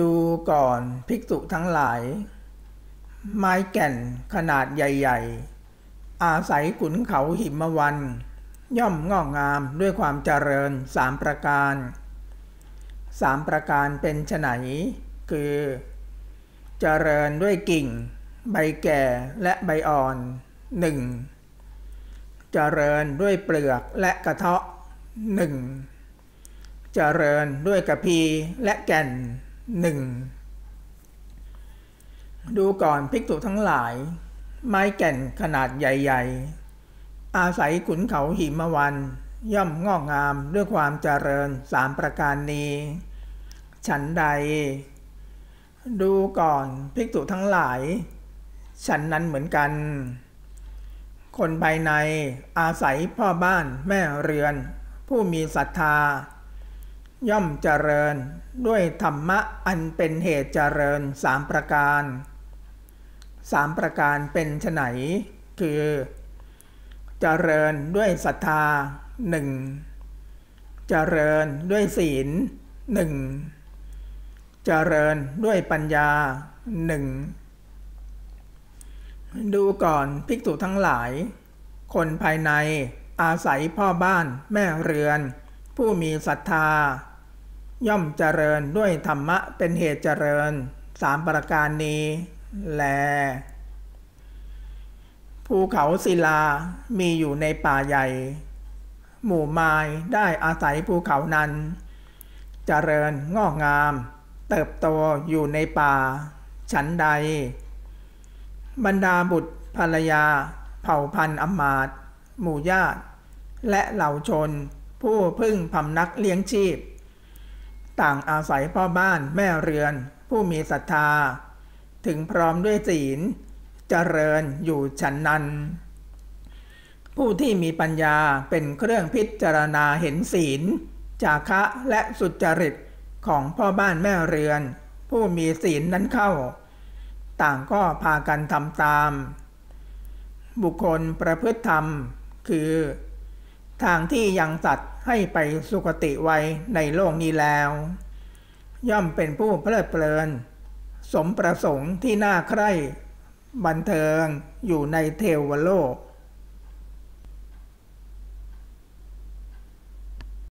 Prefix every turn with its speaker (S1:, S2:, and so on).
S1: ดูก่อนภิกษุทั้งหลาย ไม้แก่นขนาดใหญ่ ๆ อาศัยขุนเขาหิมวัน ย่อมงอกงามด้วยความเจริญสามประการสามประการเป็นไฉนคือ เจริญด้วยกิ่ง ใบแก่และใบอ่อนหนึ่งเจริญด้วยเปลือกและกระเทาะหนึ่งเจริญด้วยกระพีและแก่น หนึ่งดูก่อนภิกษุทั้งหลาย ไม้แก่นขนาดใหญ่ๆ อาศัยขุนเขาหิมวัน ย่อมงอกงามด้วยความเจริญสามประการนี้ ฉันใด ดูก่อนภิกษุทั้งหลาย ฉันนั้นเหมือนกัน คนภายในอาศัยพ่อบ้านแม่เรือน ผู้มีศรัทธา ย่อมเจริญ ด้วยธรรมะอันเป็นเหตุเจริญสามประการสามประการเป็นไนคือเจริญด้วยศรัทธาหนึ่งเจริญด้วยศีลหนึ่งเจริญด้วยปัญญาหนึ่งดูก่อนภิกษุทั้งหลาย คนภายในอาศัยพ่อบ้านแม่เรือน ผู้มีศรัทธา ย่อมเจริญด้วยธรรมะเป็นเหตุเจริญสามประการนี้แล ภูเขาศิลามีอยู่ในป่าใหญ่ หมู่ไม้ได้อาศัยภูเขานั้น เจริญงอกงาม เติบโตอยู่ในป่า ฉันใด บรรดาบุตรภรรยา เผ่าพันธุ์อมาตหมู่ญาติ และเหล่าชน ผู้พึ่งพำนักเลี้ยงชีพ ต่างอาศัยพ่อบ้านแม่เรือน ผู้มีศรัทธา ถึงพร้อมด้วยศีล เจริญอยู่ฉันนั้น ผู้ที่มีปัญญาเป็นเครื่องพิจารณาเห็นศีล จาคะและสุจริตของพ่อบ้านแม่เรือน ผู้มีศีลนั้นเข้า ต่างก็พากันทำตาม บุคคลประพฤติธรรม คือ ทางที่ยังสัตว์ให้ไปสุคติไว้ในโลกนี้แล้ว ย่อมเป็นผู้เพลิดเพลิน สมประสงค์ที่น่าใคร่บันเทิงอยู่ในเทวโลก